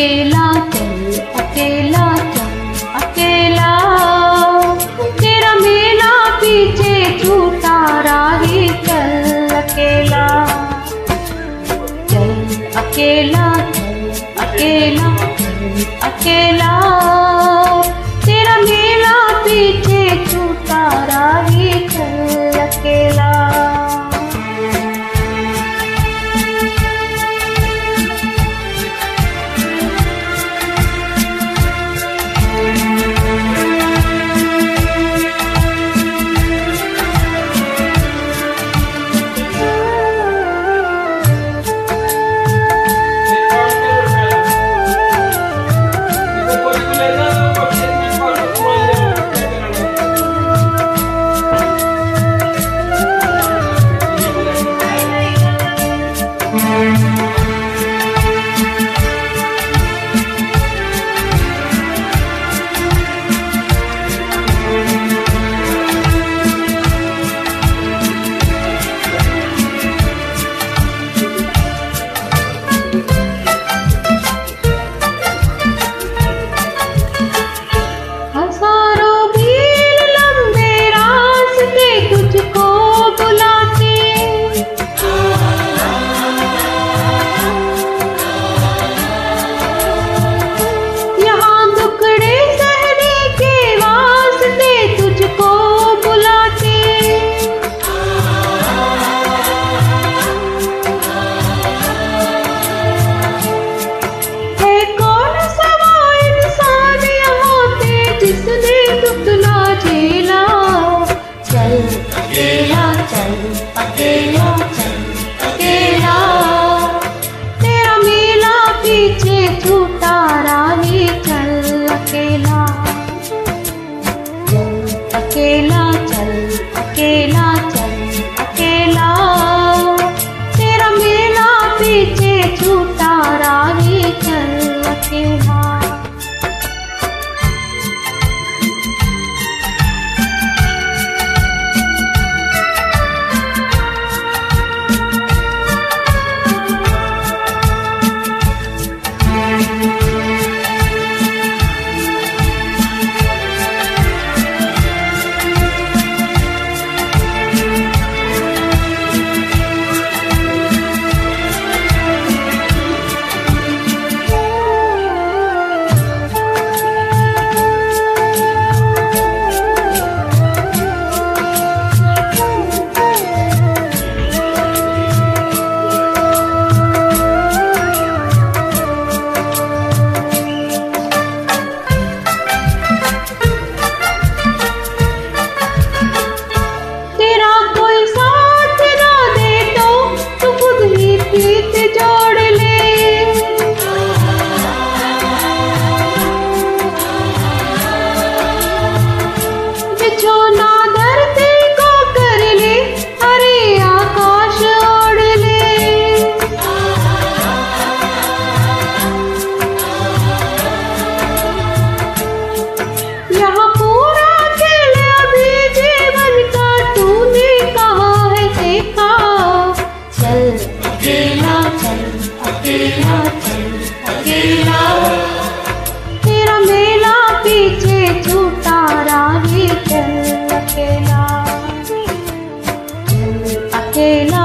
अकेला चल अकेला चल अकेला। तेरा मेला पीछे छूटा राही चल, अकेला। चल अकेला चल अकेला चल अकेला। अकेला पीछे छूटा राही अकेला। अकेला।